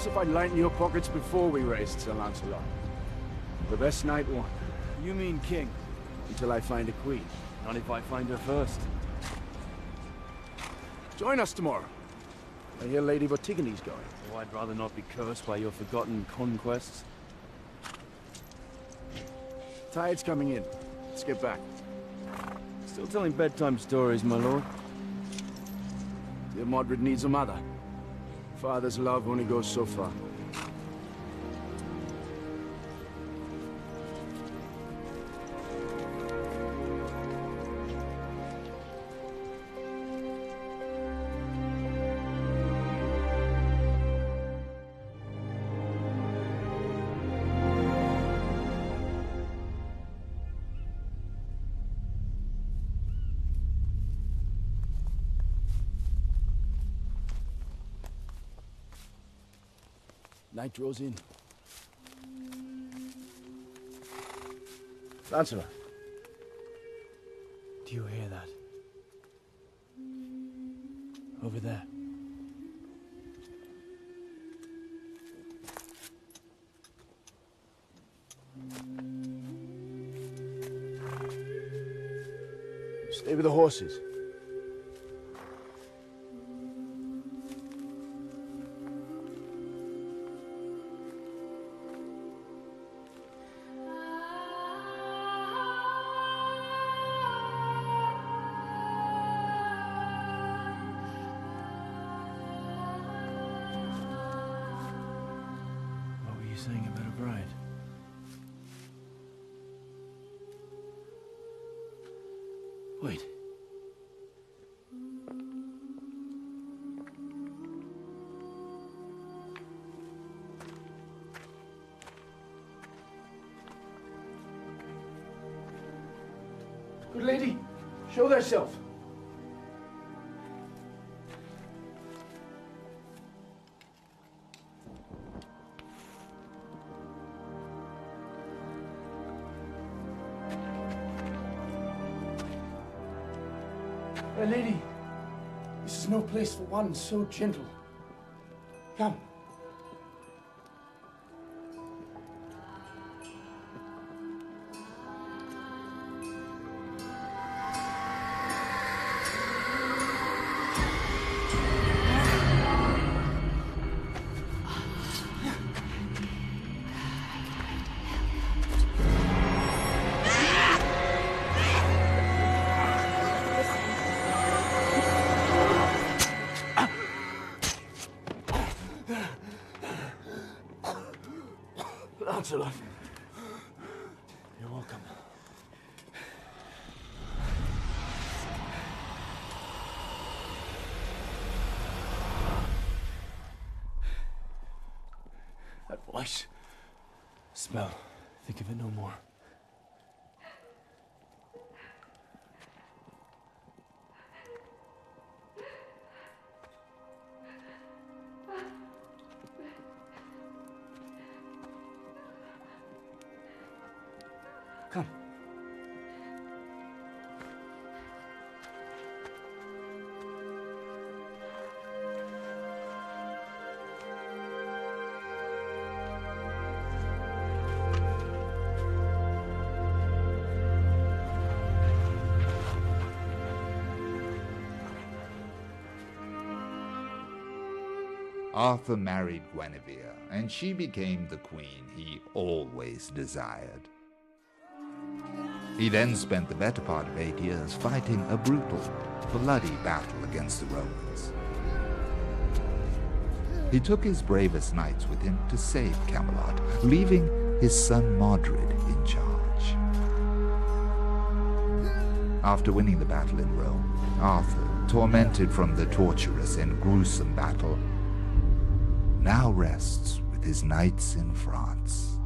Perhaps if I'd lighten your pockets before we raced, Sir Lancelot. The best knight won. You mean king? Until I find a queen. Not if I find her first. Join us tomorrow. I hear Lady Vortigony's going. Oh, I'd rather not be cursed by your forgotten conquests. Tide's coming in. Let's get back. Still telling bedtime stories, my lord? Dear Modred needs a mother. Father's love only goes so far. Night draws in. Lancelot. Do you hear that? Over there. Stay with the horses. Bride? Wait. Good lady, show thyself. For one so gentle. Arthur married Guinevere, and she became the queen he always desired. He then spent the better part of eight years fighting a brutal, bloody battle against the Romans. He took his bravest knights with him to save Camelot, leaving his son Modred in charge. After winning the battle in Rome, Arthur, tormented from the torturous and gruesome battle, now rests with his knights in France.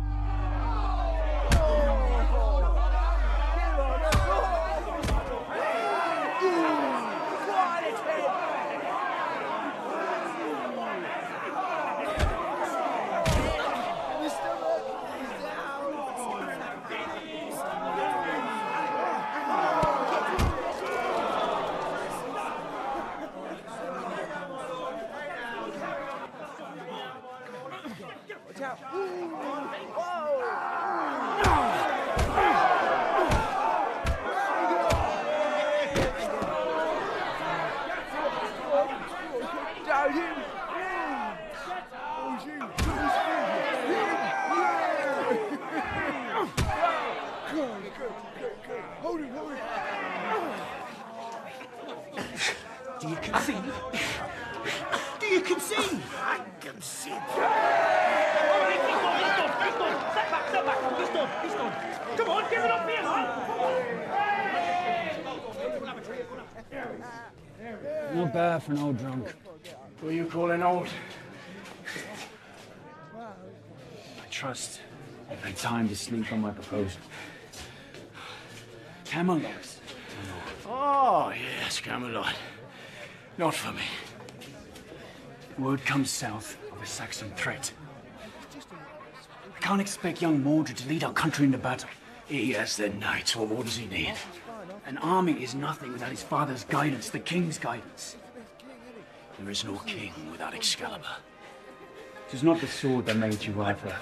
For an old drunk. Who are you calling old? I trust I've had time to sleep on my proposal. Camelot. Oh, yes, Camelot. Not for me. Word comes south of a Saxon threat. I can't expect young Mordred to lead our country into battle. He has the knights. What more does he need? An army is nothing without his father's guidance, the king's guidance. There is no king without Excalibur. It is not the sword that made you Arthur.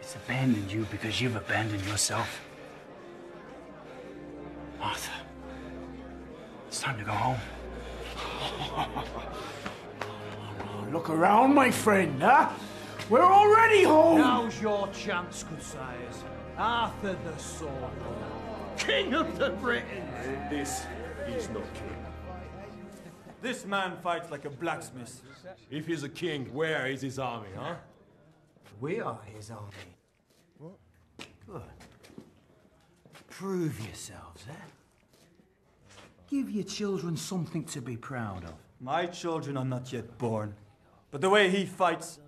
It's abandoned you because you've abandoned yourself. Arthur, it's time to go home. Look around, my friend, huh? We're already home! Now's your chance, good sires. Arthur the Sword King of the Britons. This is not king. This man fights like a blacksmith. If he's a king, where is his army, huh? We are his army. What? Good. Prove yourselves, eh? Give your children something to be proud of. My children are not yet born. But the way he fights,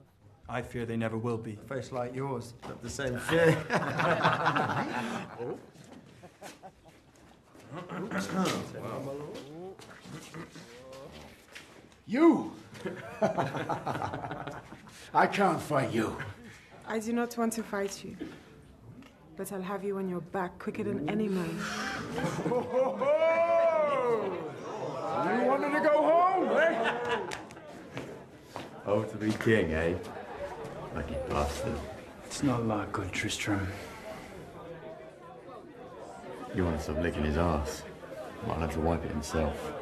I fear they never will be. A Face like yours, got the same fear. You! I can't fight you. I do not want to fight you. But I'll have you on your back quicker than any man. You wanted to go home, eh? Oh, to be king, eh? Lucky bastard. It's not like good Tristram. You want to stop licking his ass? Might have to wipe it himself.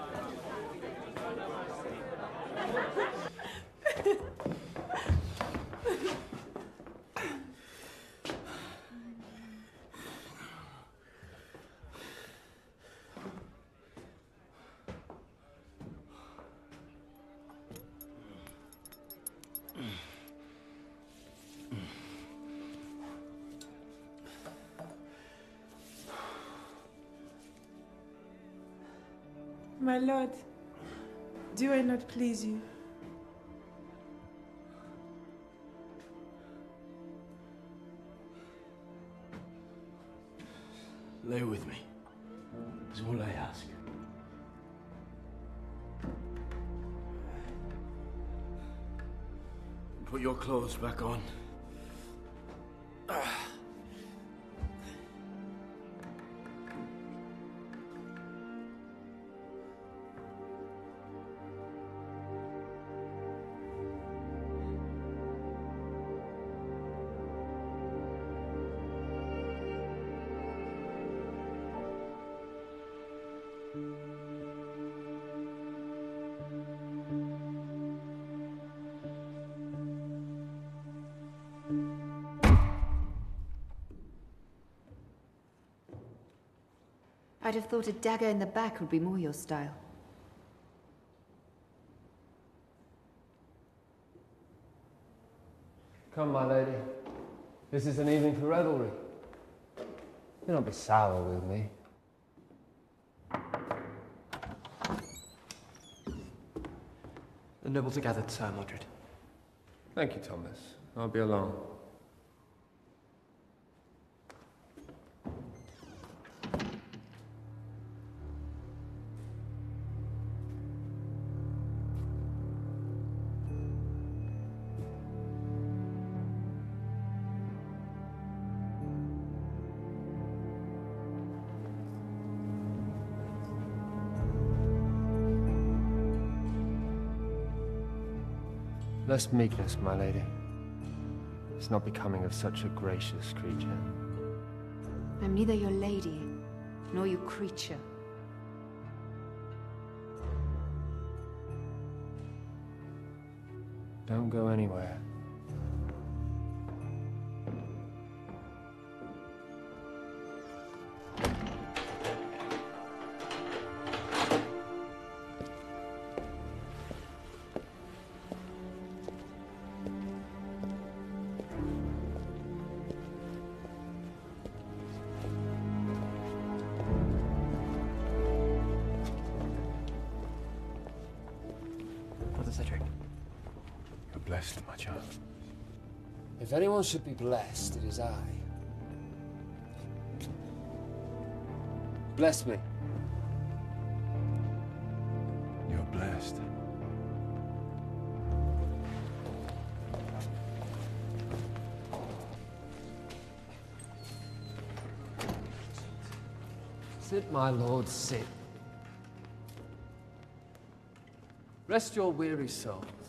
Please you? Lay with me. Is all I ask. Put your clothes back on. I'd have thought a dagger in the back would be more your style. Come, my lady. This is an evening for revelry. Do not be sour with me. The nobles are gathered, Sir Modred. Thank you, Thomas. I'll be along. Less meekness, my lady. It's not becoming of such a gracious creature. I'm neither your lady, nor your creature. Don't go anywhere. If anyone should be blessed, it is I. Bless me. You're blessed. Sit, my lord, sit. Rest your weary souls.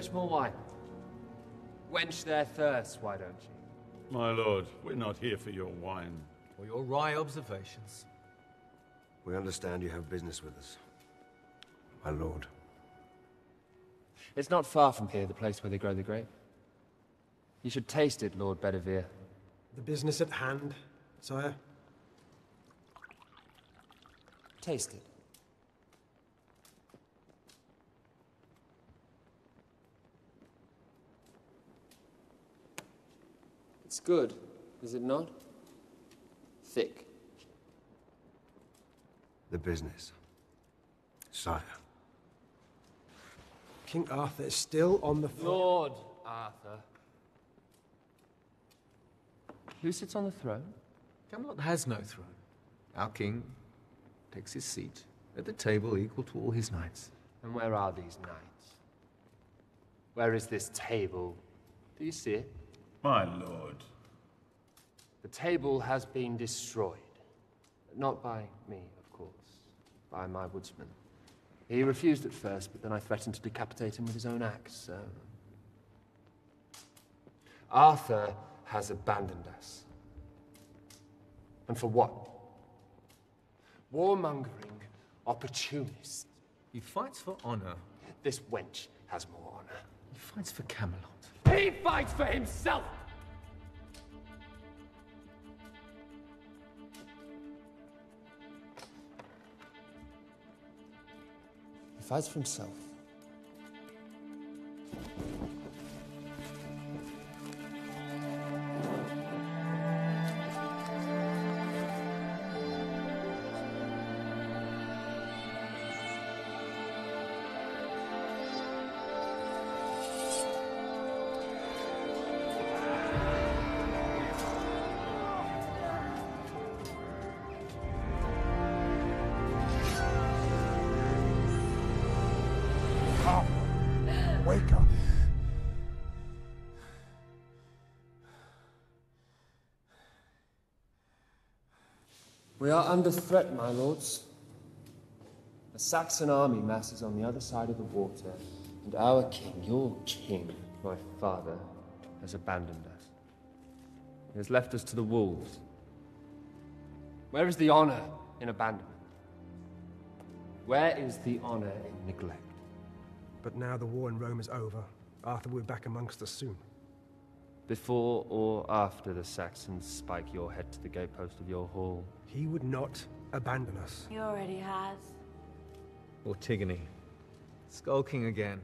Fetch more wine. Quench their thirst, why don't you? My lord, we're not here for your wine. Or your wry observations. We understand you have business with us. My lord. It's not far from here, the place where they grow the grape. You should taste it, Lord Bedivere. The business at hand, sire. Taste it. It's good, is it not? Thick. The business. Sire. King Arthur is still on the throne. Lord Arthur. Who sits on the throne? Camelot has no throne. Our king takes his seat at the table equal to all his knights. And where are these knights? Where is this table? Do you see it? My lord. The table has been destroyed. Not by me, of course, by my woodsman. He refused at first, but then I threatened to decapitate him with his own axe, so. Arthur has abandoned us. And for what? Warmongering opportunist. He fights for honor. This wench has more honor. He fights for Camelot. He fights for himself! He fights for himself. Under threat, my lords. A Saxon army masses on the other side of the water, and our king, your king, my father, has abandoned us. He has left us to the wolves. Where is the honor in abandonment? Where is the honor in neglect? But now the war in Rome is over. Arthur will be back amongst us soon. Before or after the Saxons spike your head to the gatepost of your hall? He would not abandon us. He already has. Ortigone. Skulking again.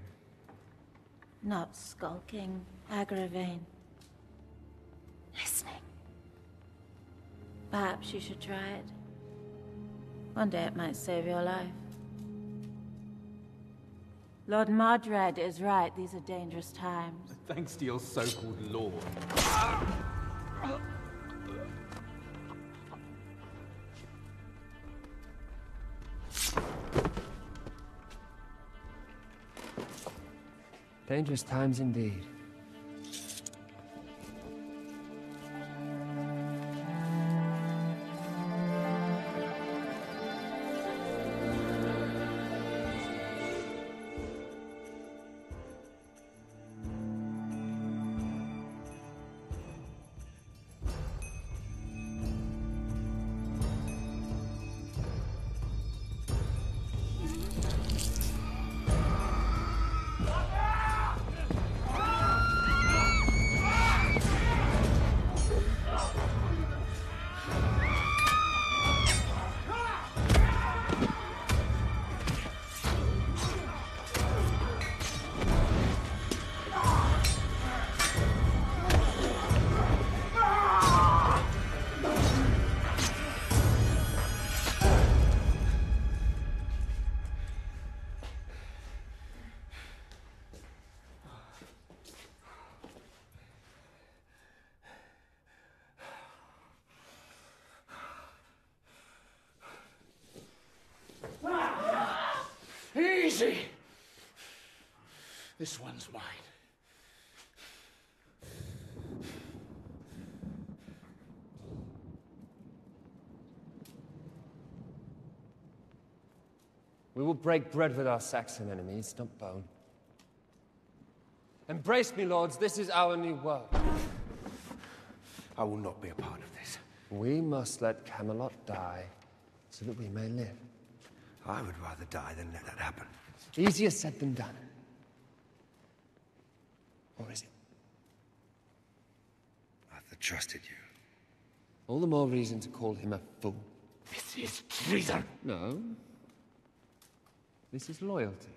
Not skulking, Agravain. Listening. Perhaps you should try it. One day it might save your life. Lord Modred is right. These are dangerous times. Thanks to your so-called lord. Dangerous times indeed. Easy! This one's mine. We will break bread with our Saxon enemies, not bone. Embrace me, lords, this is our new world. I will not be a part of this. We must let Camelot die so that we may live. I would rather die than let that happen. Easier said than done. Or is it? Arthur trusted you. All the more reason to call him a fool. This is treason. No. This is loyalty.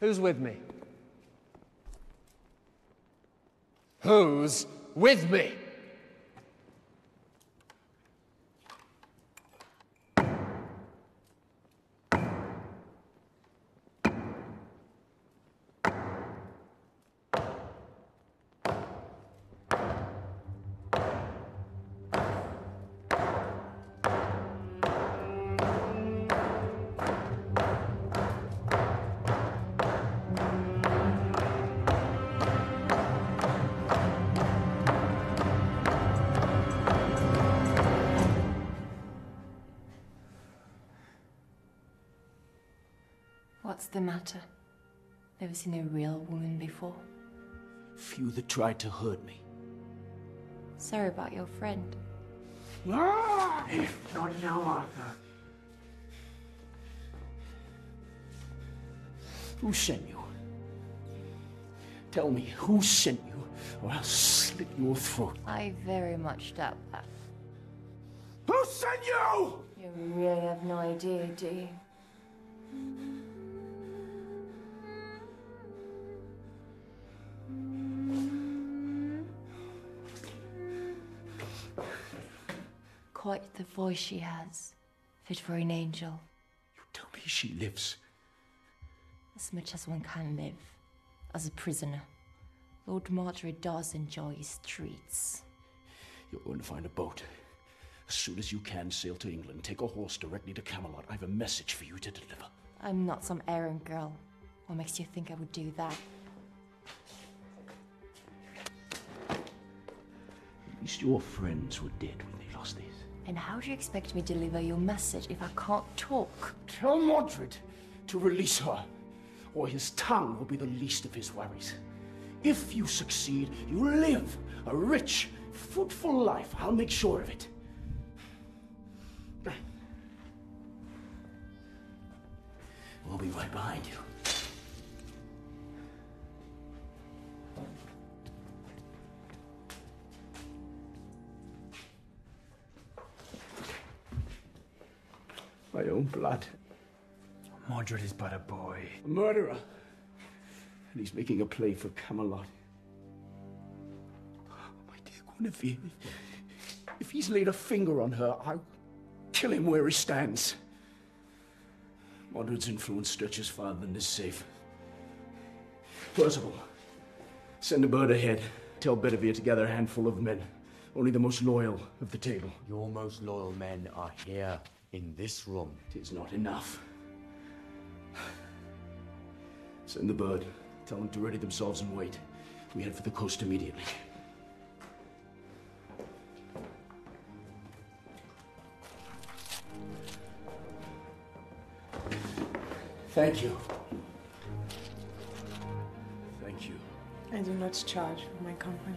Who's with me? Who's with me? The matter? Never seen a real woman before. Few that tried to hurt me. Sorry about your friend. Ah! Not now, Arthur. Who sent you? Tell me, who sent you, or I'll slit your throat. I very much doubt that. Who sent you? You really have no idea, do you? Quite the voice she has. Fit for an angel. You tell me she lives. As much as one can live. As a prisoner. Lord Marjorie does enjoy his treats. You're going to find a boat. As soon as you can, sail to England. Take a horse directly to Camelot. I have a message for you to deliver. I'm not some errand girl. What makes you think I would do that? At least your friends were dead when they. And how do you expect me to deliver your message if I can't talk? Tell Mordred to release her, or his tongue will be the least of his worries. If you succeed, you live a rich, fruitful life. I'll make sure of it. We'll be right behind you. My own blood. Mordred is but a boy. A murderer. And he's making a play for Camelot. Oh, my dear Guinevere, if he's laid a finger on her, I'll kill him where he stands. Mordred's influence stretches farther than is safe. Percival, send a bird ahead. Tell Bedivere to gather a handful of men. Only the most loyal of the table. Your most loyal men are here, in this room. It is not enough. Send the bird. Tell them to ready themselves and wait. We head for the coast immediately. Thank you. Thank you. I do not charge for my company.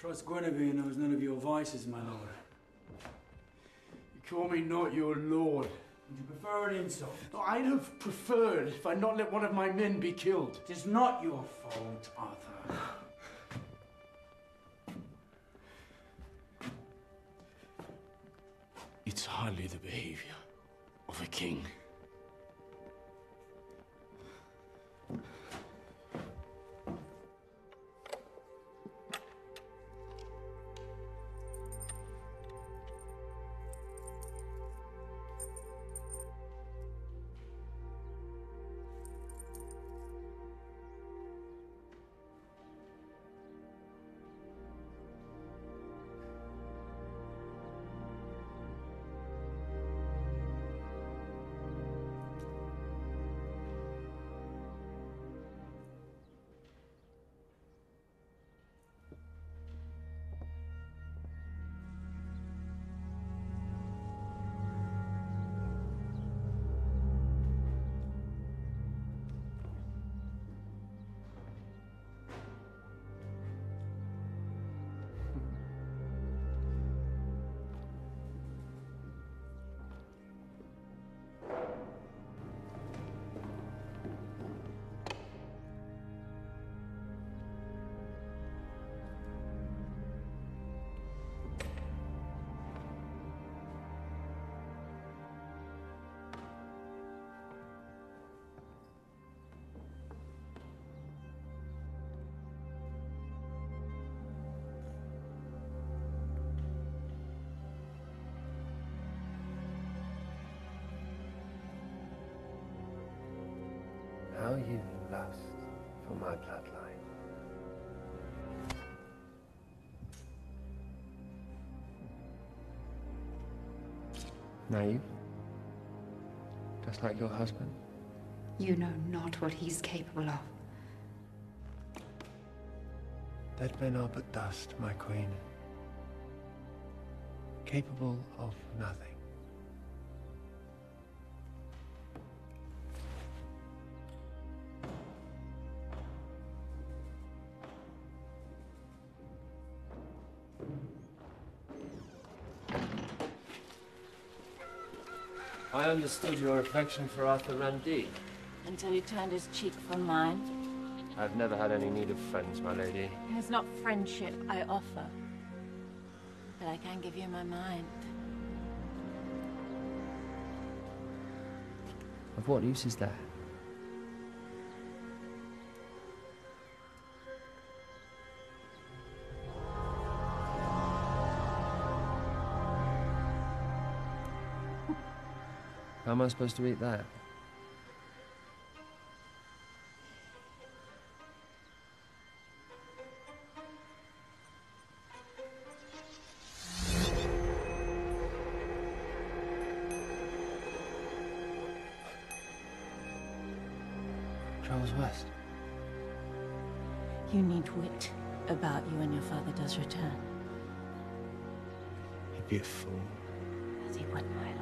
Trust Guinevere knows none of your vices, my lord. You call me not your lord. Would you prefer an insult? No, I'd have preferred if I'd not let one of my men be killed. It is not your fault, Arthur. It's hardly the behavior of a king. Now you lust for my bloodline. Naive? Just like your husband? You know not what he's capable of. Dead men are but dust, my queen. Capable of nothing. I understood your affection for Arthur Randee. Until he turned his cheek from mine. I've never had any need of friends, my lady. It's not friendship I offer. But I can give you my mind. Of what use is that? How am I supposed to eat that? Charles West. You need wit about you when your father does return. He'd be a fool. As he would, my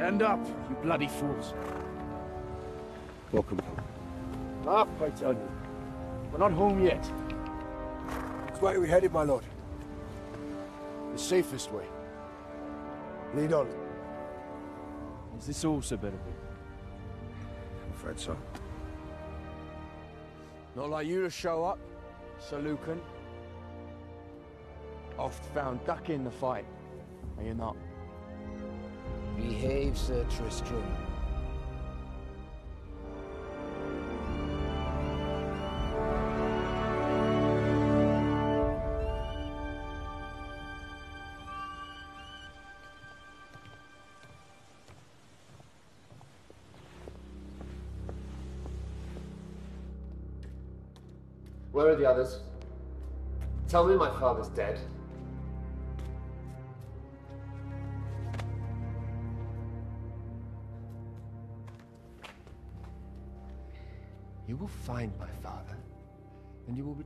Stand up, you bloody fools. Welcome home. Laugh, I tell you. We're not home yet. Which way are we headed, my lord? The safest way. Lead on. Is this all, Sir Bedivere? I'm afraid so. Not like you to show up, Sir Lucan. Oft found duck in the fight. Are you not? Behave, Sir Tristram. Where are the others? Tell me my father's dead.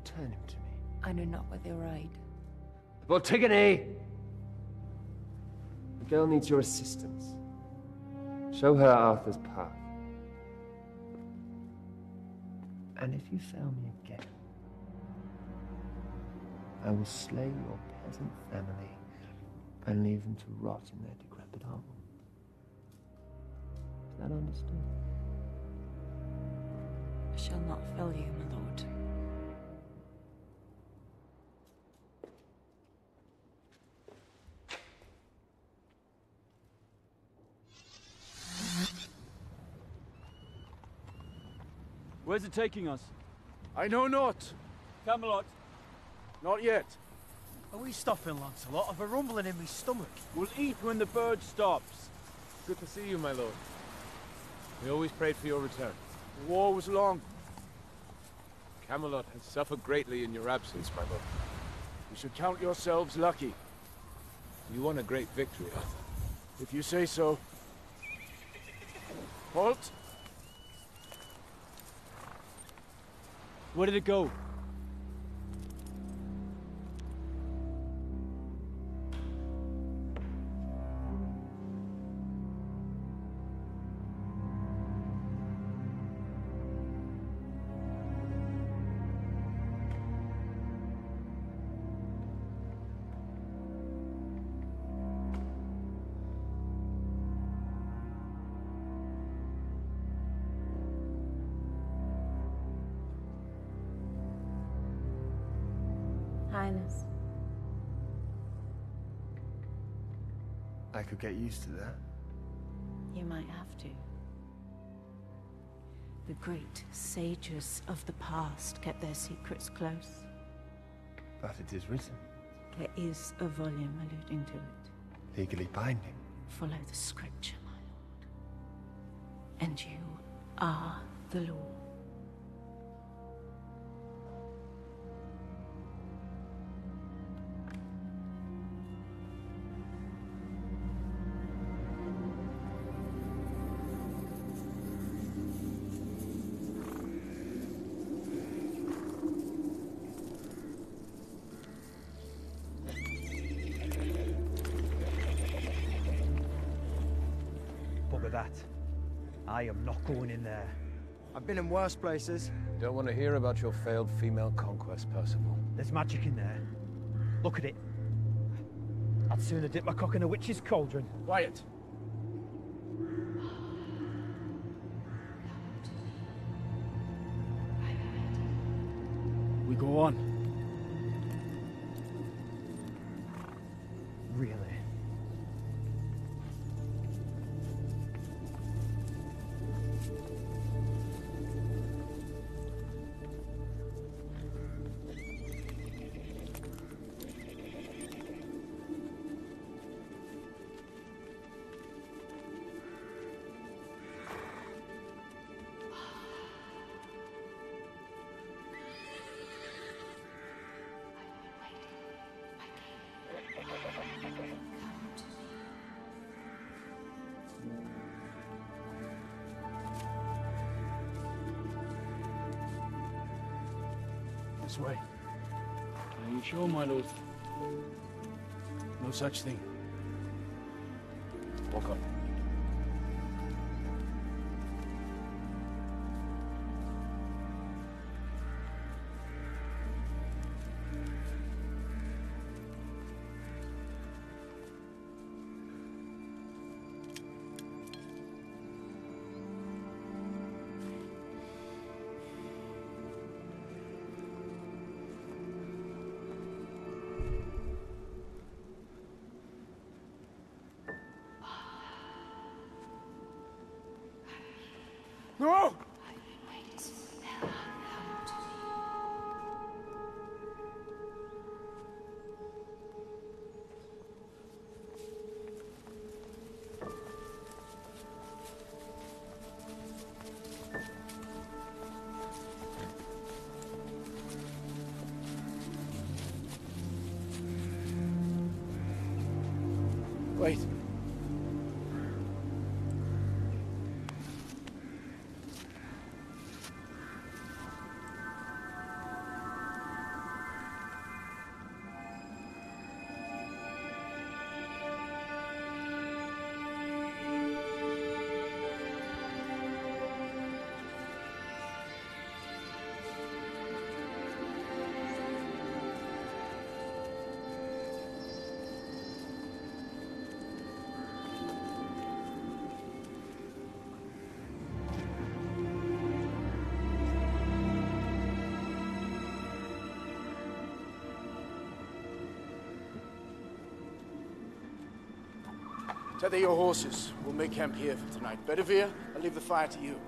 Return him to me. I know not where they ride. Antigone! The girl needs your assistance. Show her Arthur's path. And if you fail me again, I will slay your peasant family and leave them to rot in their decrepit hovel. Is that understood? I shall not fail you, Where's it taking us? I know not. Camelot. Not yet. Are we stopping, Lancelot? I've a rumbling in my stomach. We'll eat when the bird stops. Good to see you, my lord. We always prayed for your return. The war was long. Camelot has suffered greatly in your absence, my lord. You should count yourselves lucky. You won a great victory, Arthur. If you say so. Halt! Where did it go? Highness. I could get used to that. You might have to. The great sages of the past kept their secrets close. But it is written. There is a volume alluding to it. Legally binding. Follow the scripture, my lord. And you are the law. I've been in worse places. Don't want to hear about your failed female conquest, Percival. There's magic in there. Look at it. I'd sooner dip my cock in a witch's cauldron. Quiet. Such thing. No! Tether your horses. We'll make camp here for tonight. Bedivere, I'll leave the fire to you.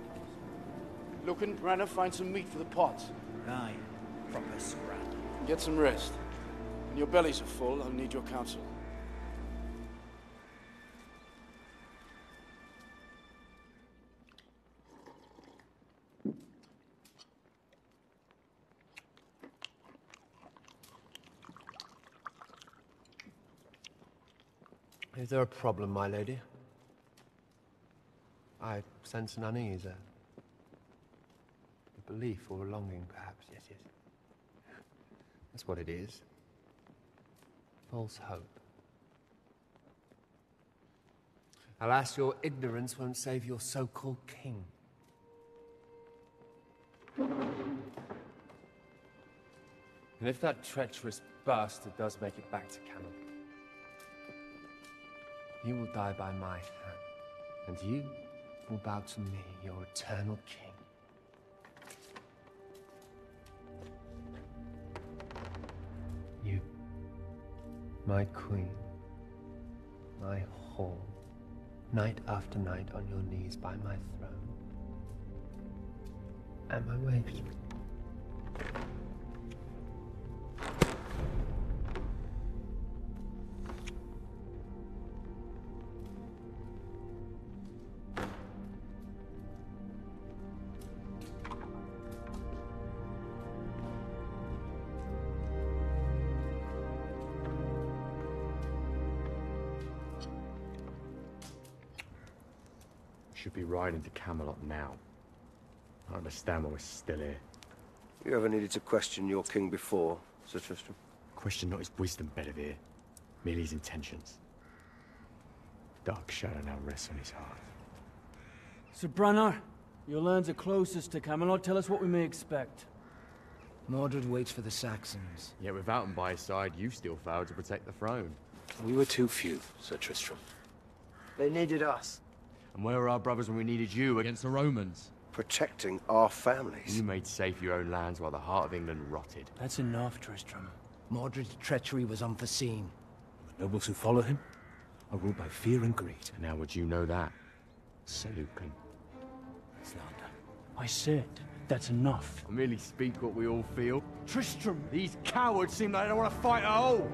Lucan, Brenner, find some meat for the pot. Aye. Proper scrap. Get some rest. When your bellies are full, I'll need your counsel. There a problem, my lady? I sense an unease, a, belief or a longing, perhaps. Yes, yes. That's what it is. False hope. Alas, your ignorance won't save your so-called king. And if that treacherous bastard does make it back to Camelot, he will die by my hand, and you will bow to me, your eternal king. You My queen, my whore, night after night on your knees by my throne. Am I wait? Should be riding to Camelot now. I don't understand why we're still here. You ever needed to question your king before, Sir Tristram? Question not his wisdom, Bedivere, merely his intentions. Dark shadow now rests on his heart. Sir Brannar, your lands are closest to Camelot. Tell us what we may expect. Mordred waits for the Saxons. Yet without him by his side, you still failed to protect the throne. We were too few, Sir Tristram. They needed us. And where were our brothers when we needed you against the Romans? Protecting our families. You made safe your own lands while the heart of England rotted. That's enough, Tristram. Mordred's treachery was unforeseen. The nobles who follow him are ruled by fear and greed. And how would you know that? Sir Lucan. Slander. I said, that's enough. I merely speak what we all feel. Tristram! These cowards seem like they don't want to fight at all!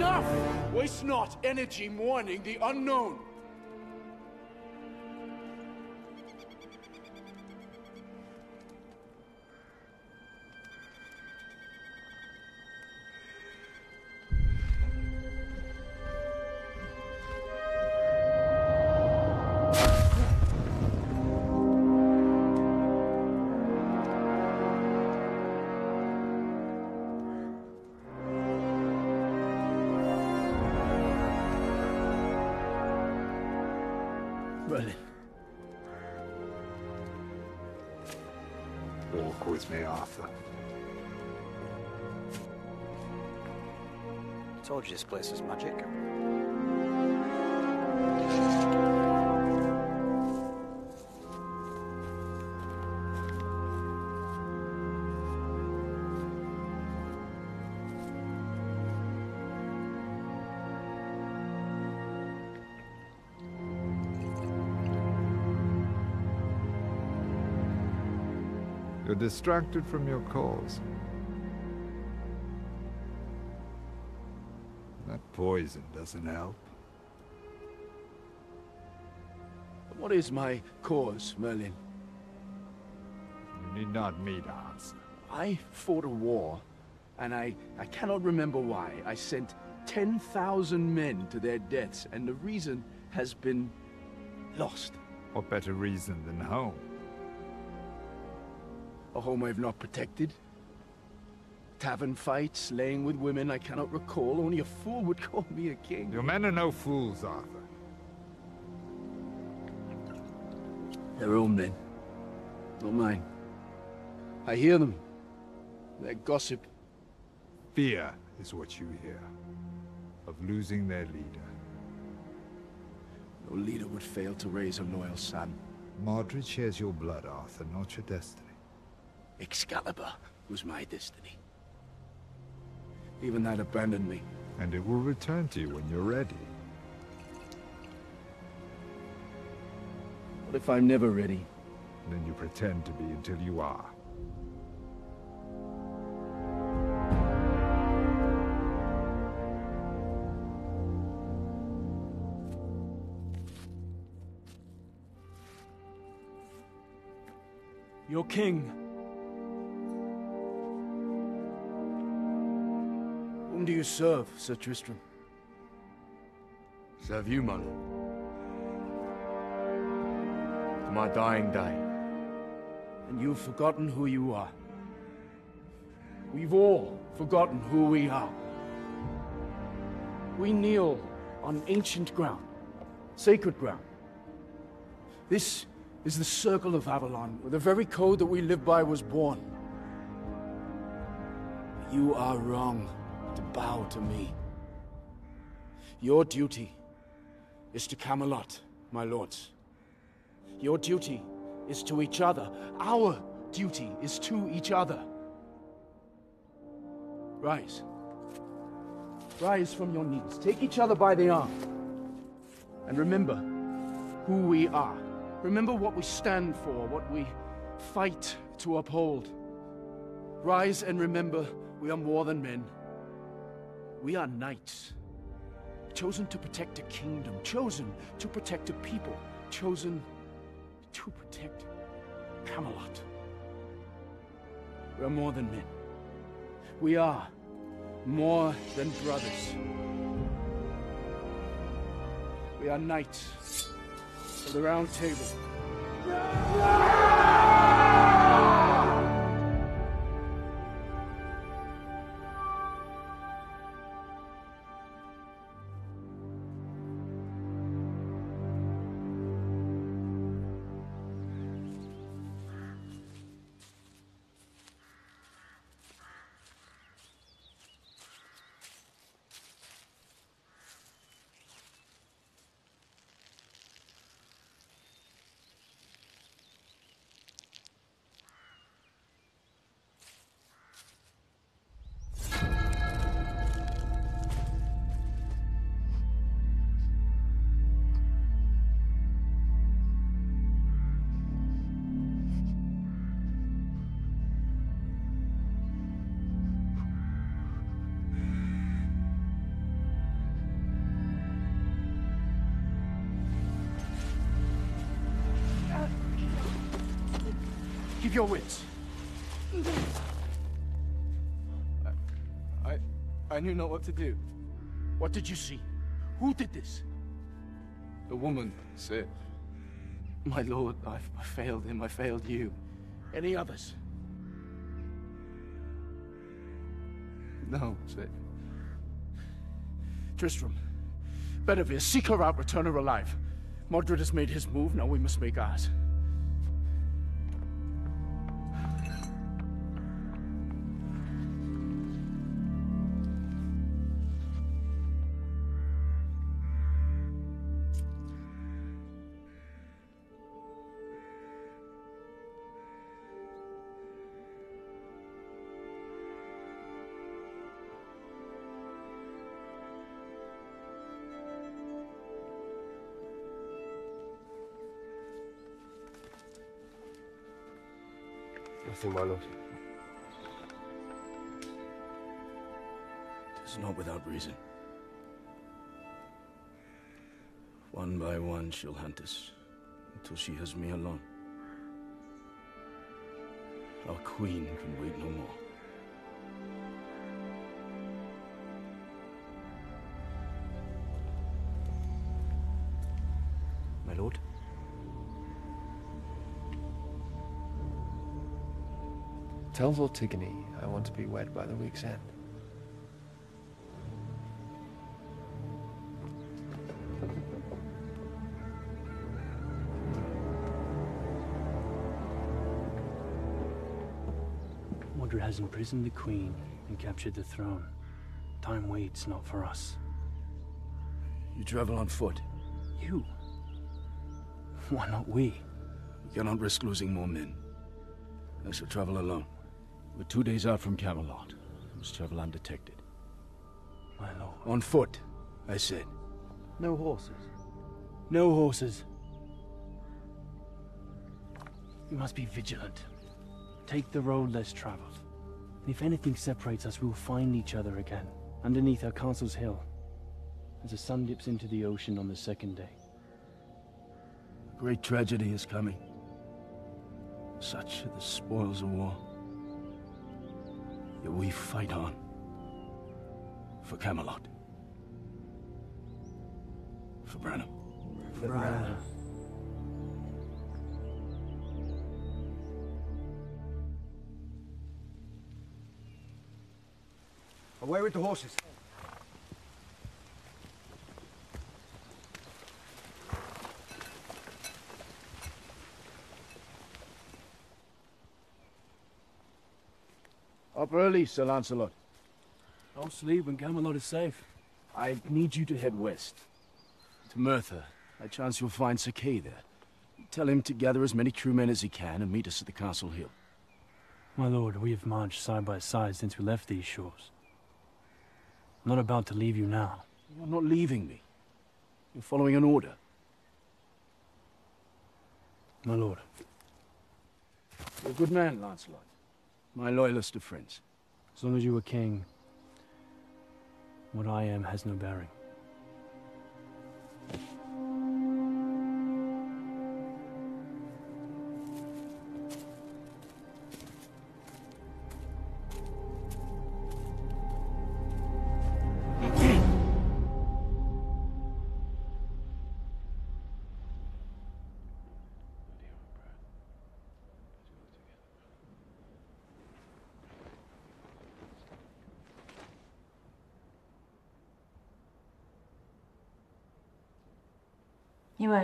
Enough! Waste not energy mourning the unknown. Place was magic. You're distracted from your cause. Poison doesn't help. What is my cause, Merlin? You need not me to answer. I fought a war, and I, I cannot remember why. I sent 10,000 men to their deaths, and the reason has been lost. What better reason than home? A home I've not protected. Tavern fights, laying with women I cannot recall. Only a fool would call me a king. Your men are no fools, Arthur. Their own men, not mine. I hear them. Their gossip. Fear is what you hear. Of losing their leader. No leader would fail to raise a loyal son. Mordred shares your blood, Arthur, not your destiny. Excalibur was my destiny. Even that abandoned me. And it will return to you when you're ready. What if I'm never ready? Then you pretend to be until you are. Your king. Whom do you serve, Sir Tristram? Serve you, my lord. To my dying day. And you've forgotten who you are. We've all forgotten who we are. We kneel on ancient ground, sacred ground. This is the circle of Avalon, where the very code that we live by was born. You are wrong to bow to me. Your duty is to Camelot, my lords. Your duty is to each other. Our duty is to each other. Rise. Rise from your knees. Take each other by the arm. And remember who we are. Remember what we stand for, what we fight to uphold. Rise and remember we are more than men. We are knights. Chosen to protect a kingdom, chosen to protect a people, chosen to protect Camelot. We are more than men. We are more than brothers. We are knights of the Round Table. Your wits. I, I knew not what to do. What did you see? Who did this? The woman, sir. My lord, I, I failed him, I failed you. Any others? No, sir. Tristram, Bedivere, seek her out, return her alive. Mordred has made his move, now we must make ours. Nothing. It is not without reason. One by one she'll hunt us, until she has me alone. Our queen can wait no more. Tell Vortigony I want to be wed by the week's end. Mordred has imprisoned the Queen and captured the throne. Time waits not for us. You travel on foot. You? Why not we? We cannot risk losing more men. I shall travel alone. We're two days out from Camelot. I must travel undetected. My lord. On foot, I said. No horses. No horses. We must be vigilant. Take the road less traveled. And if anything separates us, we'll find each other again, underneath our castle's hill, as the sun dips into the ocean on the second day. A Great tragedy is coming. Such are the spoils of war. We fight on. For Camelot. For Branham. For Branham. Away with the horses. Up early, Sir Lancelot. I'll sleep when Camelot is safe. I need you to head west. To Merthyr. I chance you'll find Sir Kay there. Tell him to gather as many crewmen as he can and meet us at the castle hill. My lord, we have marched side by side since we left these shores. I'm not about to leave you now. You're not leaving me. You're following an order. My lord. You're a good man, Lancelot. My loyalest of friends. As long as you were king, what I am has no bearing.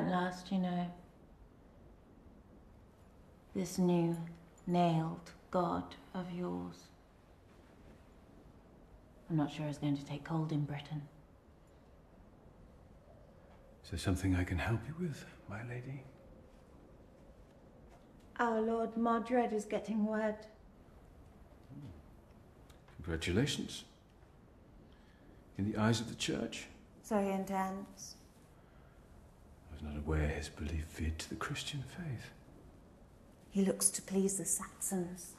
You won't last, you know. This new, nailed god of yours. I'm not sure it's going to take hold in Britain. Is there something I can help you with, my lady? Our Lord Mordred is getting wed. Congratulations. In the eyes of the church, So he intends. I was not aware his belief veered to the Christian faith. He looks to please the Saxons.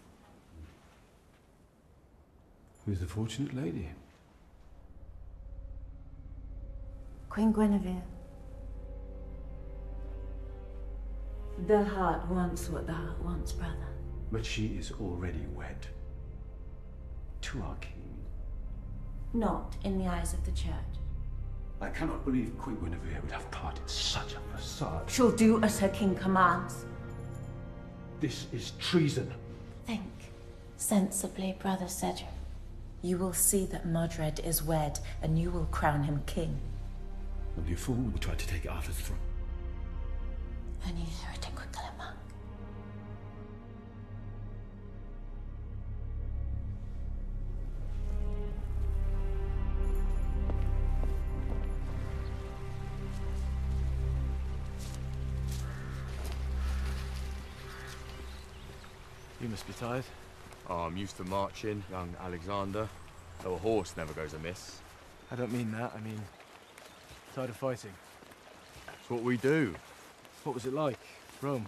Who's the fortunate lady? Queen Guinevere. The heart wants what the heart wants, brother. But she is already wed to our king. Not in the eyes of the church. I cannot believe Queen Guinevere would have part in such a facade. She'll do as her king commands. This is treason. Think sensibly, brother Cedric. You will see that Mordred is wed, and you will crown him king. Only a fool would try to take Arthur's throne. Only a heretic would must be tired. Oh, I'm used to marching, young Alexander. Though a horse never goes amiss. I don't mean that. I mean, tired of fighting. It's what we do. What was it like? Rome?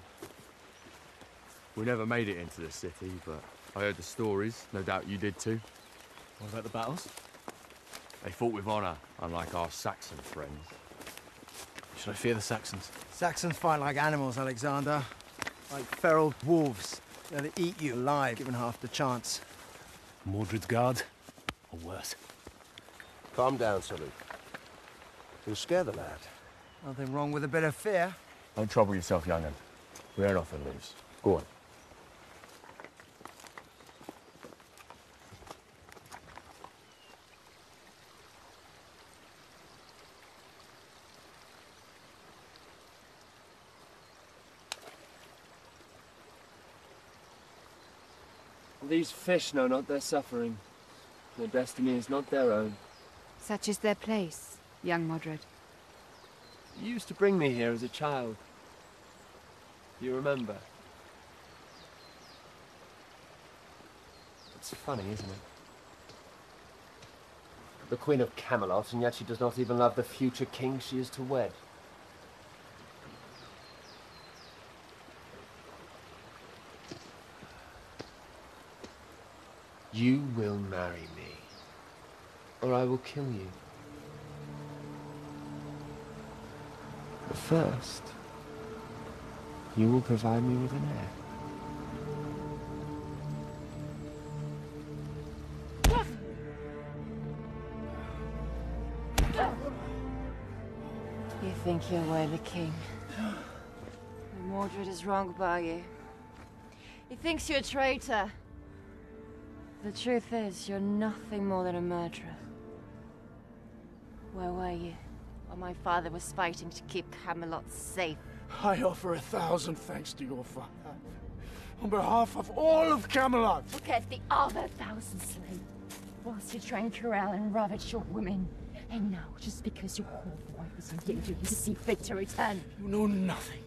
We never made it into the city, but I heard the stories. No doubt you did too. What about the battles? They fought with honor, unlike our Saxon friends. Should I fear the Saxons? Saxons fight like animals, Alexander. Like feral wolves. They'll eat you alive, given half the chance. Mordred's guard? Or worse? Calm down, Sir Luke. You'll scare the lad. Nothing wrong with a bit of fear. Don't trouble yourself, young'un. We ain't off to lose. Go on. These fish know not their suffering. Their destiny is not their own. Such is their place, young Mordred. You used to bring me here as a child. You remember? It's funny, isn't it? The Queen of Camelot, and yet she does not even love the future king she is to wed. You will marry me, or I will kill you. But first, you will provide me with an heir. You think you're worthy king. Mordred is wrong by you. He thinks you're a traitor. The truth is, you're nothing more than a murderer. Where were you? While my father was fighting to keep Camelot safe. I offer a thousand thanks to your father. On behalf of all of Camelot. Look at the other thousand slain. Whilst you try and corral and ravage your women. And now, just because your whole wife is in danger, you see fit to return. You know nothing.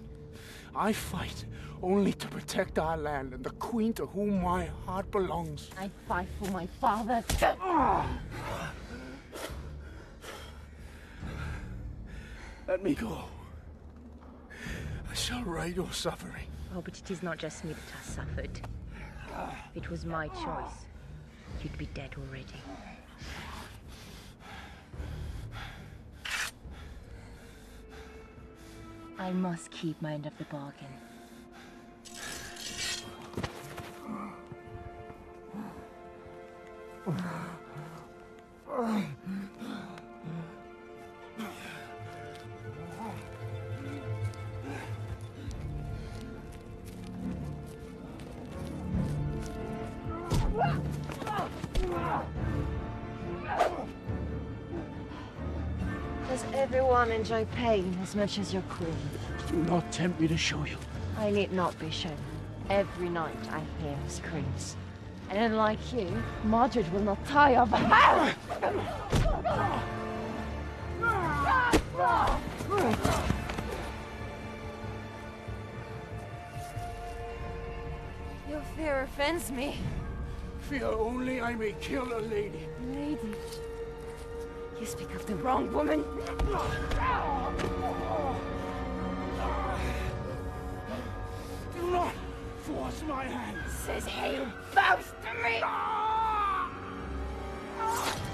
I fight only to protect our land and the queen to whom my heart belongs. I fight for my father. Let me go. I shall right your suffering. Oh, but it is not just me that has suffered. It was my choice. You'd be dead already. I must keep my end of the bargain. everyone enjoy pain as much as your queen? Do not tempt me to show you. I need not be shown. Every night I hear screams. And unlike you, Mordred will not tire of Your fear offends me. Fear only I may kill a lady. Lady. You speak of the wrong woman. Do not force my hand. Says who bows to me. Ah! Ah!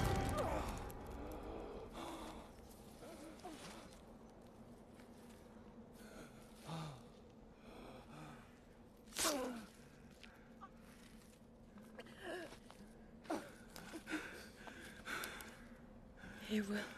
Will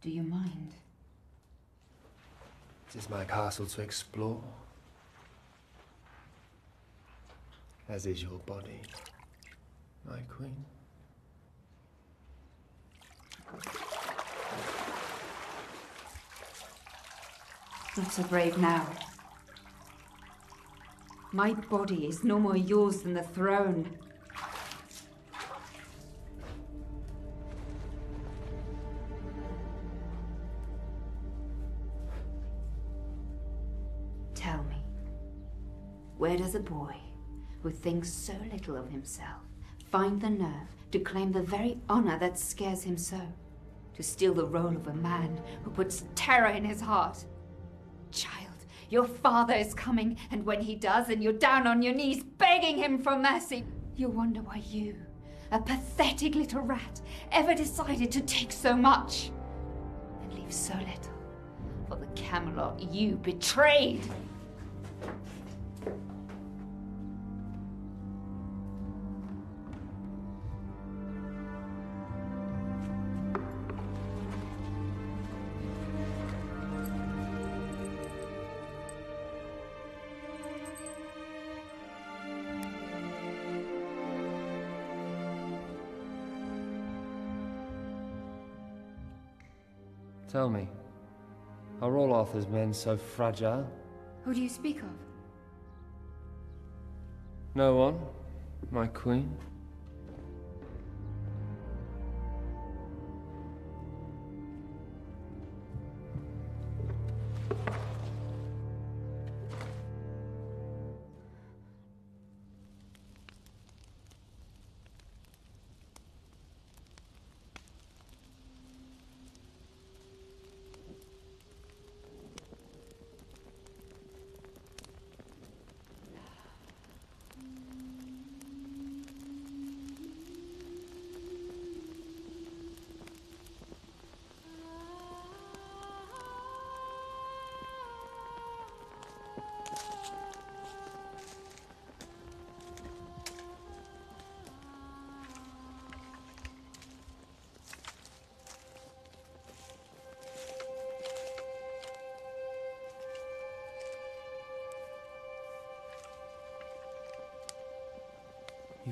Do you mind? This is my castle to explore. As is your body, my queen. Not so brave now. My body is no more yours than the throne. Where does a boy who thinks so little of himself find the nerve to claim the very honor that scares him so? To steal the role of a man who puts terror in his heart? Child, your father is coming, and when he does, and you're down on your knees begging him for mercy, you wonder why you, a pathetic little rat, ever decided to take so much and leave so little for the Camelot you betrayed. Tell me, are all Arthur's men so fragile? Who do you speak of? No one, my queen.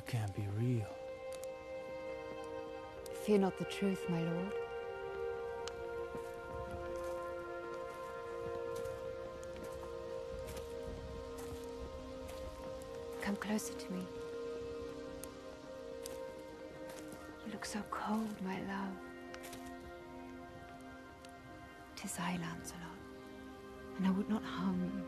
Can't be real. Fear not the truth, my lord. Come closer to me. You look so cold, my love. Tis I, Lancelot, and I would not harm you.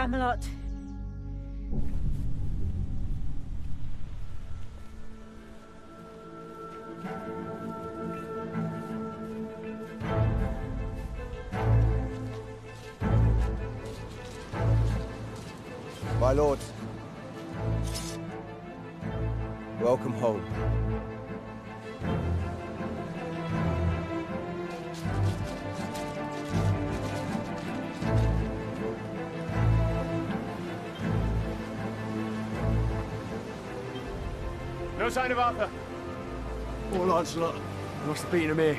Camelot. No sign of Arthur. Oh, Lancelot. What's the beating of me?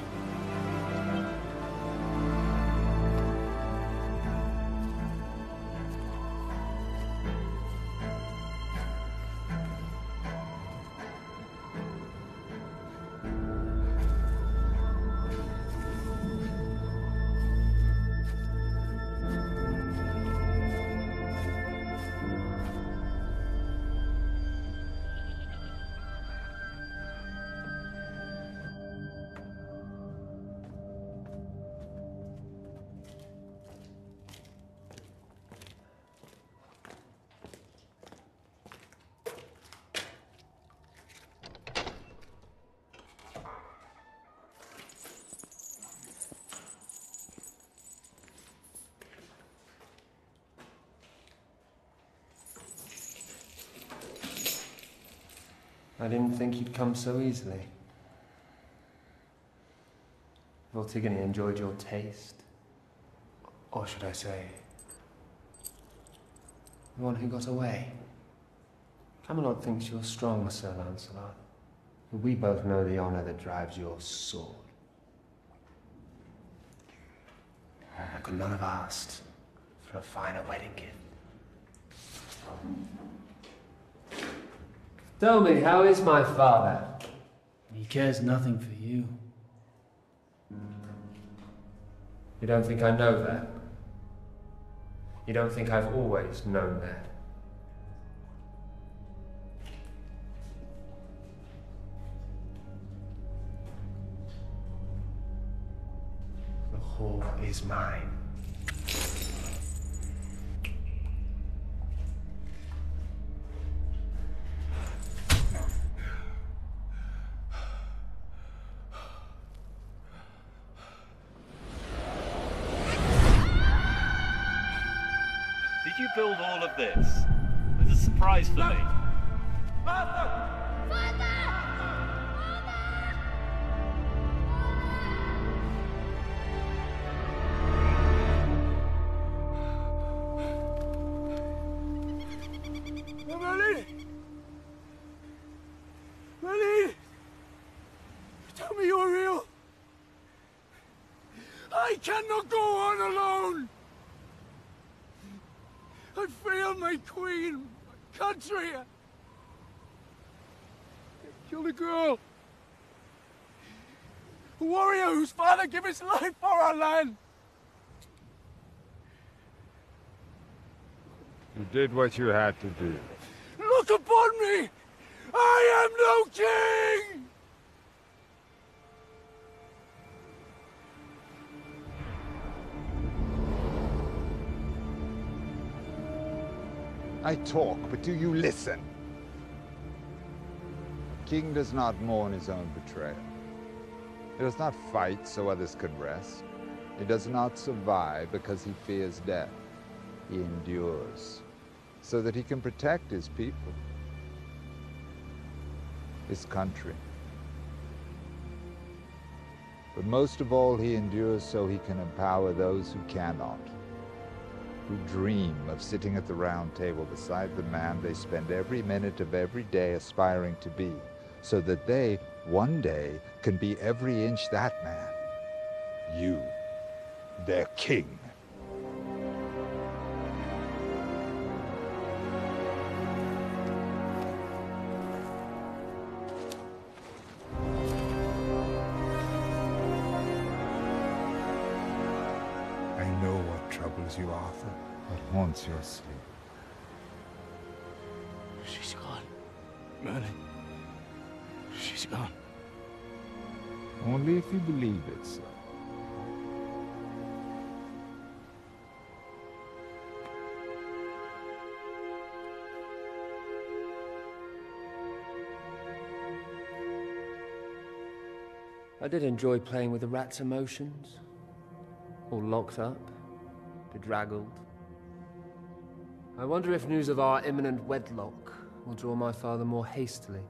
I didn't think you'd come so easily. Antigone enjoyed your taste. Or should I say, the one who got away. Camelot thinks you're strong, Sir Lancelot. But we both know the honor that drives your sword. I could not have asked for a finer wedding gift. Tell me, how is my father? He cares nothing for you. You don't think I know that? You don't think I've always known that? The hall is mine. A girl. A warrior whose father gave his life for our land. You did what you had to do. Look upon me! I am no king! I talk, but do you listen? The king does not mourn his own betrayal. He does not fight so others can rest. He does not survive because he fears death. He endures so that he can protect his people, his country. But most of all, he endures so he can empower those who cannot, who dream of sitting at the round table beside the man they spend every minute of every day aspiring to be, so that they, one day, can be every inch that man. You, their king. I know what troubles you, Arthur. What haunts your sleep. You believe it, sir. I did enjoy playing with the rat's emotions. All locked up, bedraggled. I wonder if news of our imminent wedlock will draw my father more hastily.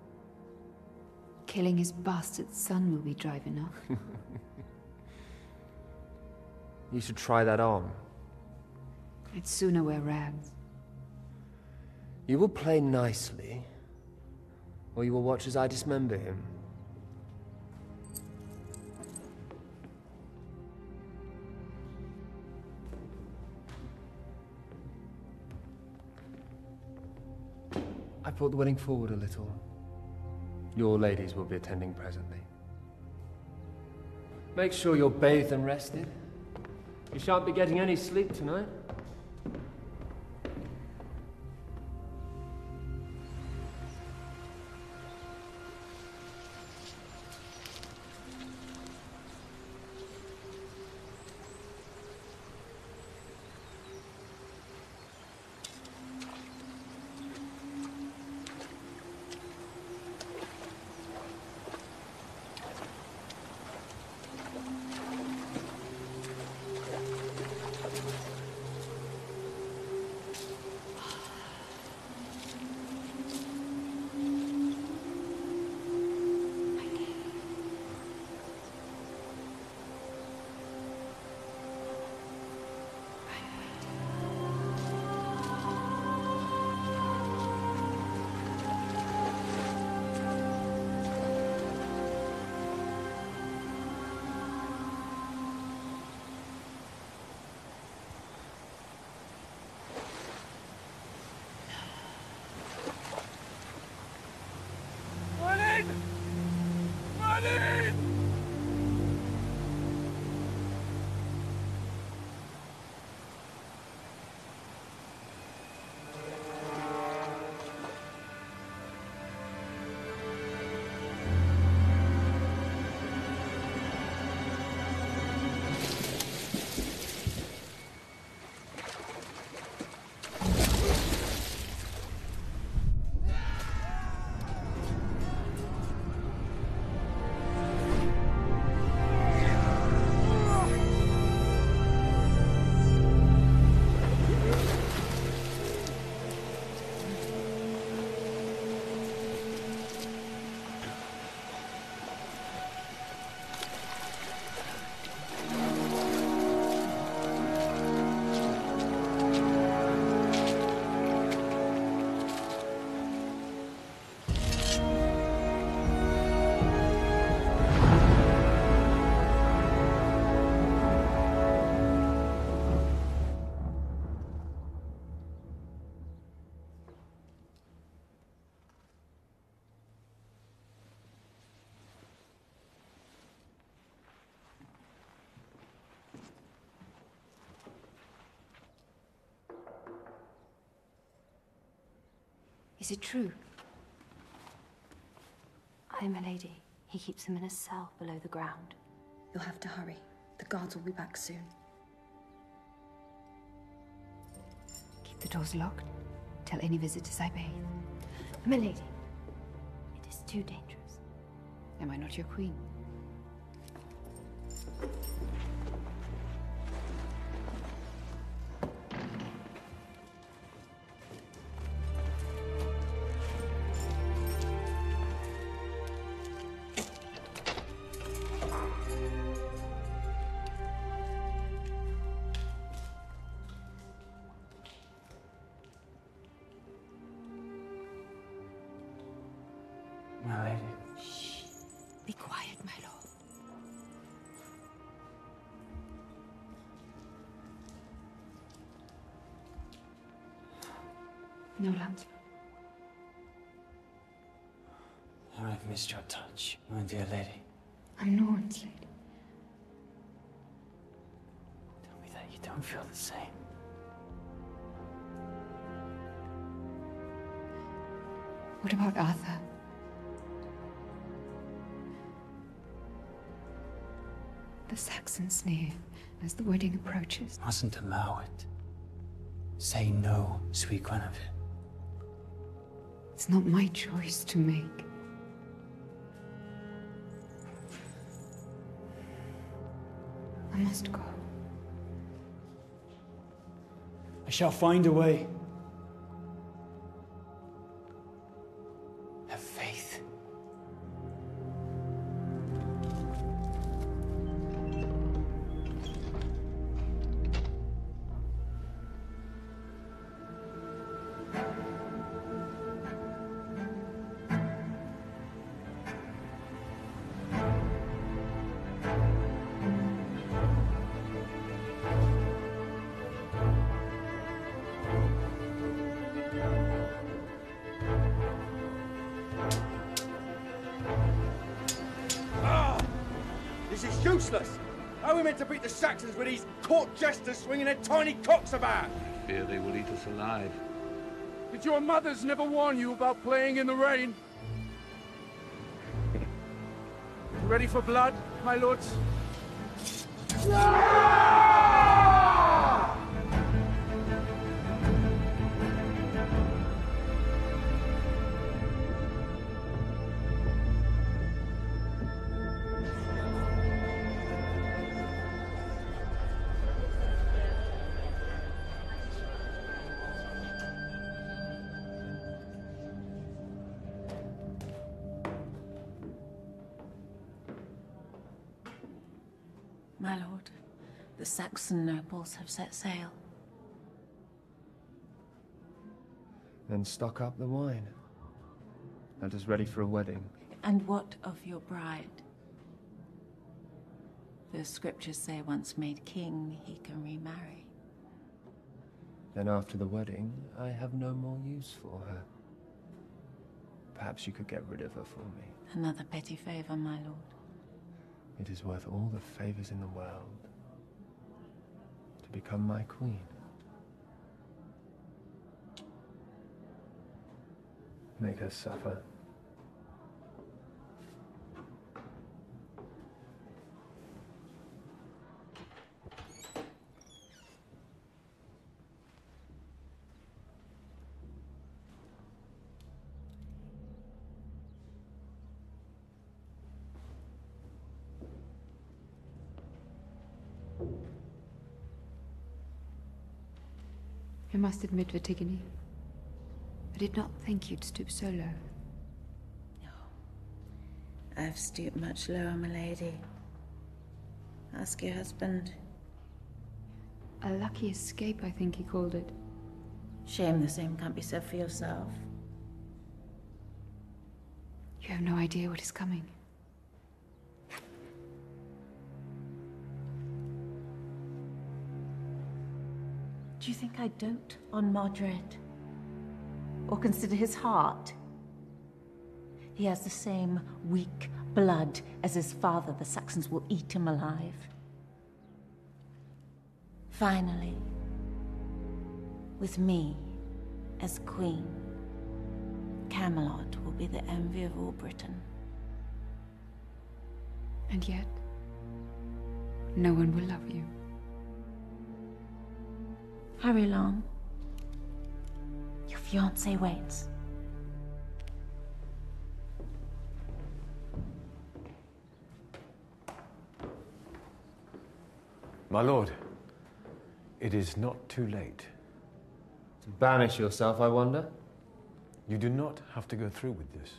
Killing his bastard son will be driving off. You should try that on. I'd sooner wear rags. You will play nicely, or you will watch as I dismember him. I brought the wedding forward a little. Your ladies will be attending presently. Make sure you're bathed and rested. You shan't be getting any sleep tonight. Is it true? I am a lady. He keeps them in a cell below the ground. You'll have to hurry. The guards will be back soon. Keep the doors locked. Tell any visitors I bathe. My lady, it is too dangerous. Am I not your queen? No, Lancelot. I've missed your touch, my dear lady. I'm no one's lady. Tell me that you don't feel the same. What about Arthur? The Saxons sneer as the wedding approaches. Mustn't allow it. Say no, sweet Guinevere. It's not my choice to make. I must go. I shall find a way. Jesters swinging their tiny cocks about? I fear they will eat us alive. Did your mothers never warn you about playing in the rain? Ready for blood, my lords? Saxon nobles have set sail. Then stock up the wine. That is ready for a wedding. And what of your bride? The scriptures say once made king, he can remarry. Then after the wedding, I have no more use for her. Perhaps you could get rid of her for me. Another petty favor, my lord. It is worth all the favors in the world become my queen. Make her suffer. I must admit, Vertigine. I did not think you'd stoop so low. No. I've stooped much lower, my lady. Ask your husband. A lucky escape, I think he called it. Shame the same can't be said for yourself. You have no idea what is coming. Do you think I dote on Mordred? Or consider his heart? He has the same weak blood as his father. The Saxons will eat him alive. Finally, with me as queen, Camelot will be the envy of all Britain. And yet, no one will love you. Harry along. your fiancé waits. My lord, it is not too late. To banish yourself, I wonder? You do not have to go through with this.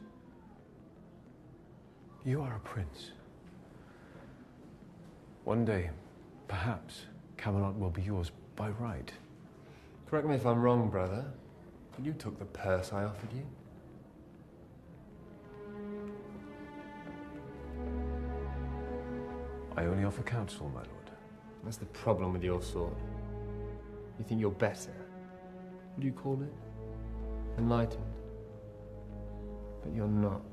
You are a prince. One day, perhaps, Camelot will be yours by right. Correct me if I'm wrong, brother, but you took the purse I offered you. I only offer counsel, my lord. That's the problem with your sword. You think you're better. What do you call it? Enlightened. But you're not.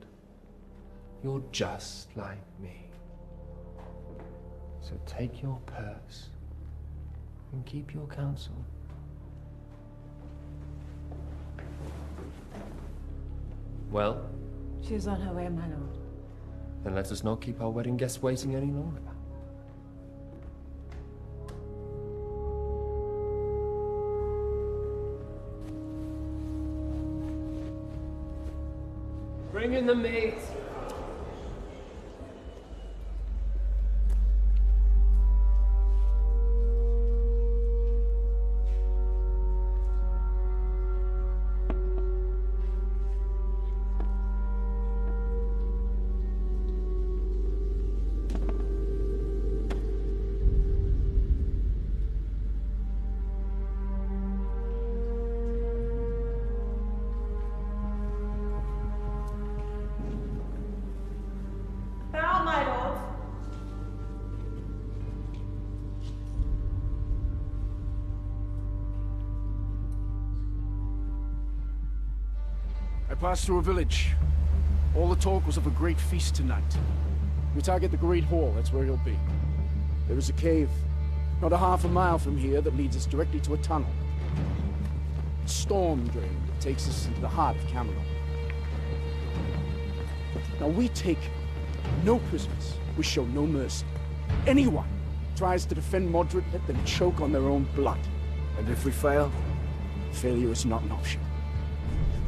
You're just like me. So take your purse and keep your counsel. Well, She is on her way, my lord. then let us not keep our wedding guests waiting any longer. Bring in the meat. Passed through a village. All the talk was of a great feast tonight. We target the Great Hall, that's where he'll be. There is a cave, not a half a mile from here, that leads us directly to a tunnel. A storm drain that takes us into the heart of Camelot. Now we take no prisoners. We show no mercy. Anyone tries to defend Mordred, let them choke on their own blood. And if we fail, failure is not an option.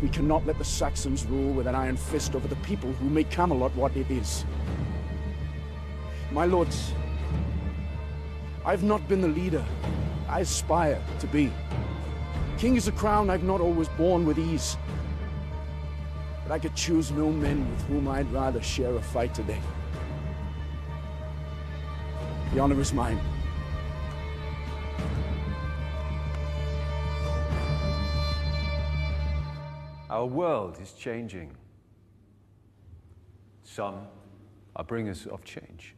We cannot let the Saxons rule with an iron fist over the people who make Camelot what it is. My lords, I've not been the leader I aspire to be. King is a crown I've not always borne with ease. But I could choose no men with whom I'd rather share a fight today. The honor is mine. Our world is changing. Some are bringers of change.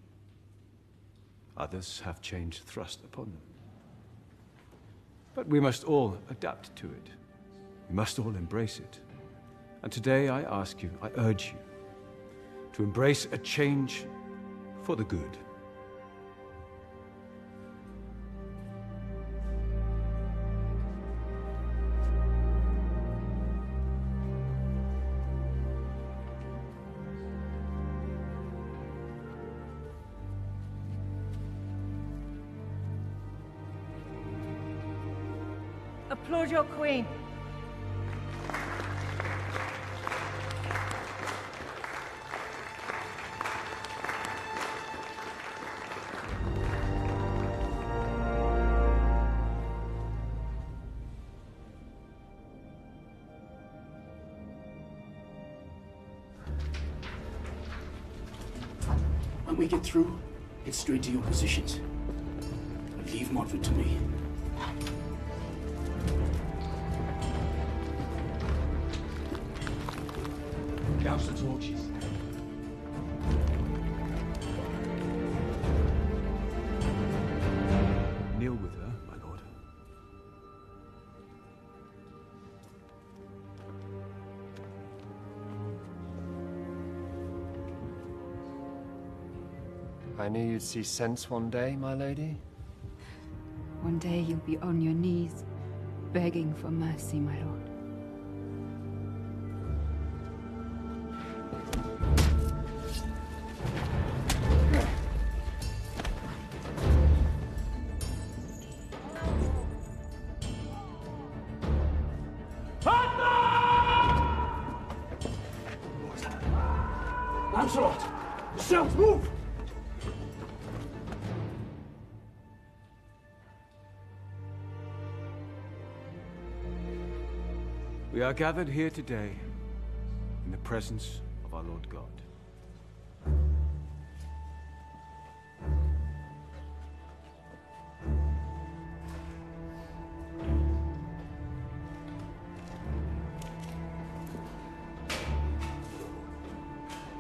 Others have change thrust upon them. But we must all adapt to it. We must all embrace it. And today I ask you, I urge you, to embrace a change for the good. Queen. When we get through, get straight to your positions. Leave Mordred to me. Douse the torches. Kneel with her, my lord. I knew you'd see sense one day, my lady. One day you'll be on your knees, begging for mercy, my lord. Are gathered here today in the presence of our Lord God.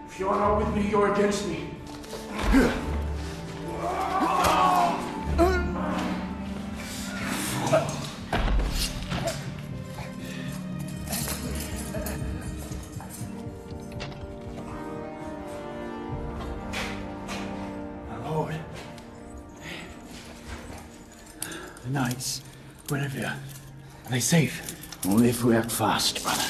If you're not with me, you're against me. Safe? Only if we act fast, brother.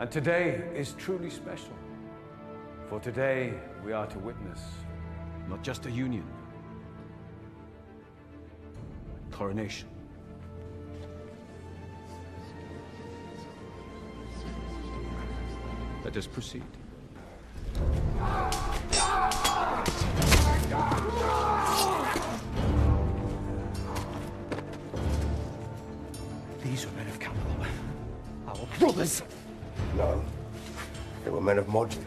And today is truly special. For today we are to witness not just a union, coronation. Let us proceed. They were men of Mordred.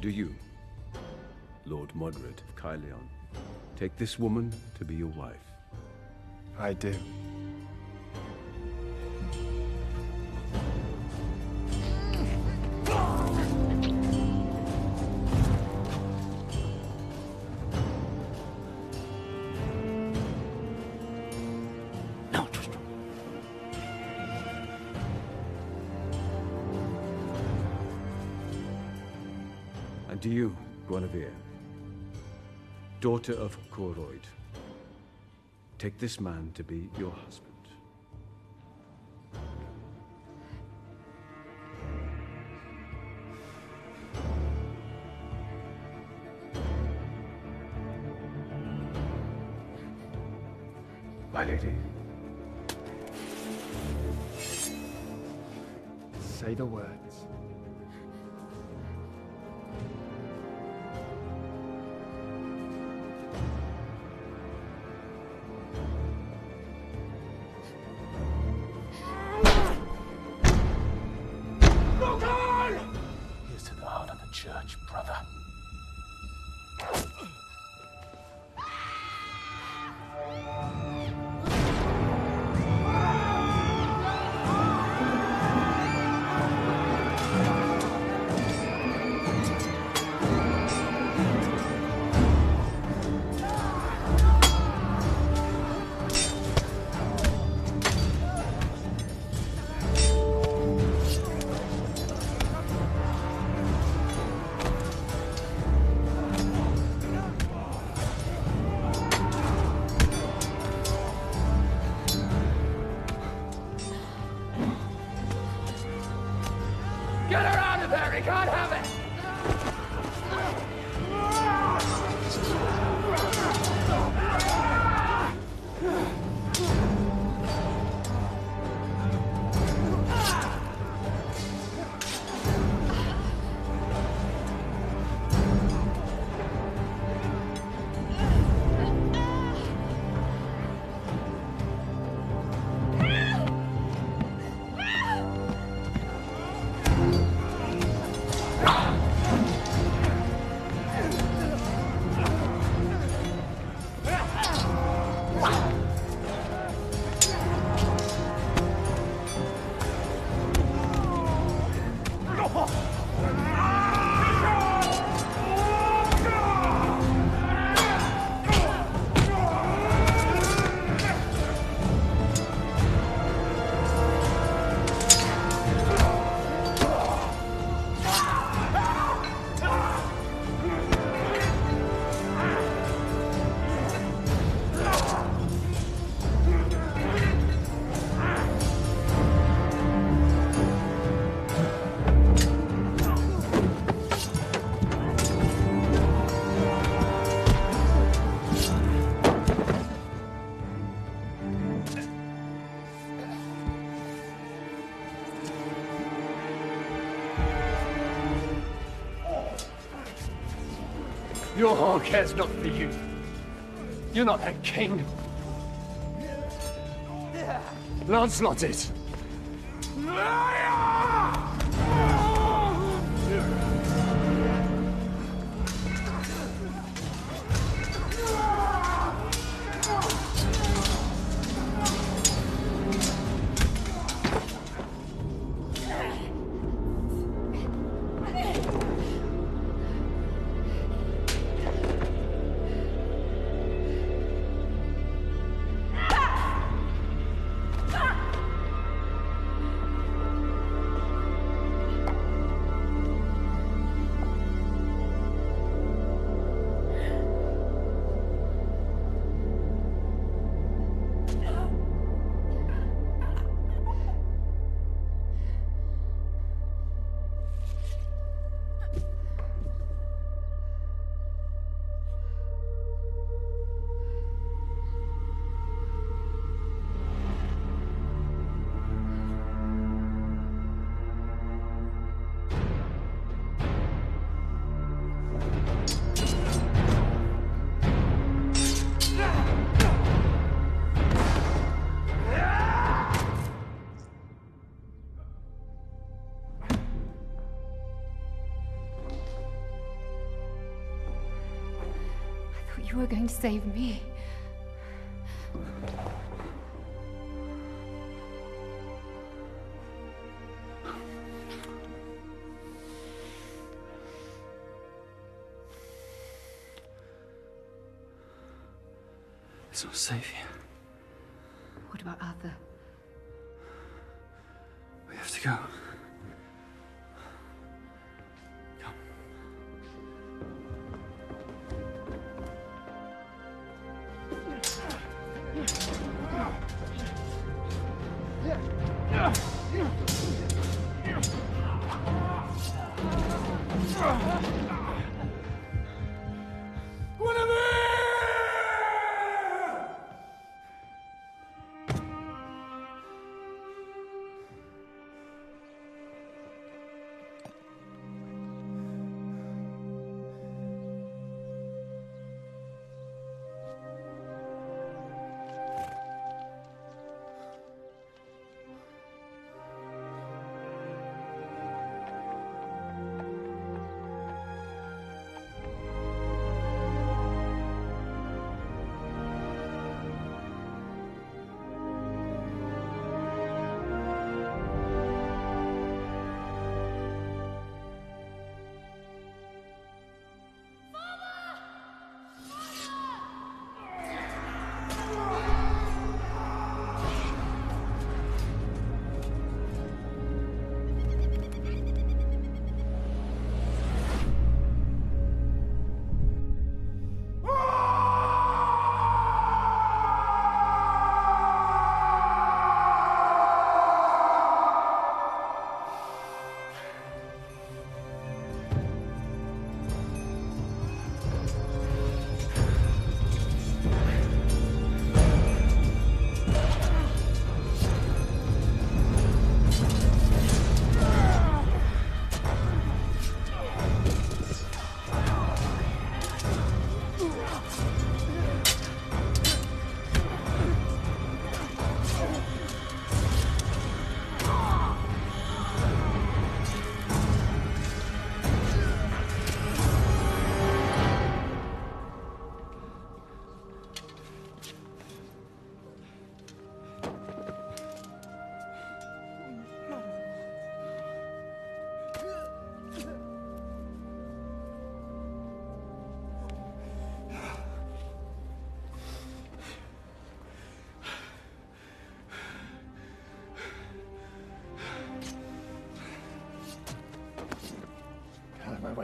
Do you, Lord Mordred of Caerleon, take this woman to be your wife? I do. Do you, Guinevere, daughter of Coroyd, take this man to be your husband? Your heart cares not for you. You're not her king. Lancelot is. Save me. It's not safe here.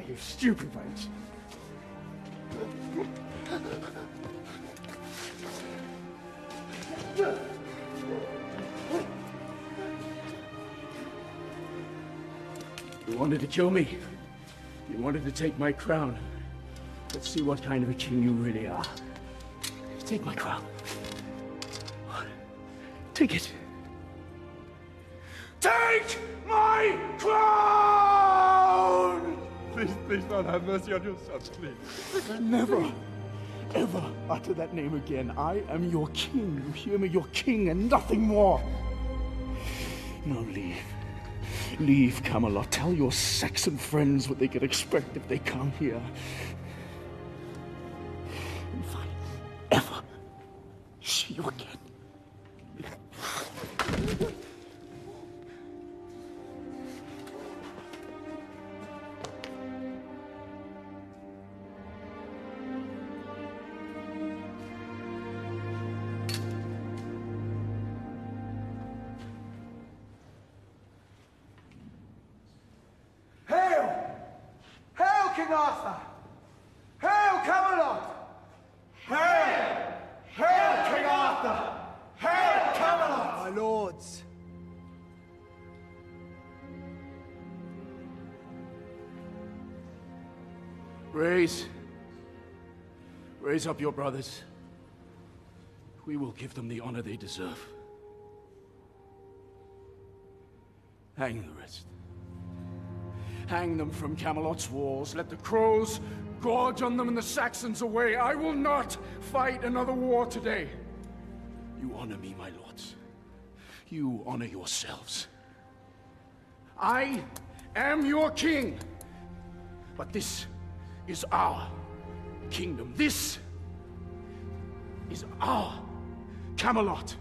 You stupid wench. You wanted to kill me. You wanted to take my crown. Let's see what kind of a king you really are. Take my crown. Take it. Father, have mercy on your son, please. Never, ever utter that name again. I am your king. You hear me? Your king and nothing more. Now leave. Leave Camelot. Tell your Saxon friends what they can expect if they come here. Raise up your brothers. We will give them the honor they deserve. Hang the rest. Hang them from Camelot's walls. Let the crows gorge on them and the Saxons away. I will not fight another war today. You honor me, my lords. You honor yourselves. I am your king. But this is our kingdom. This is our Camelot.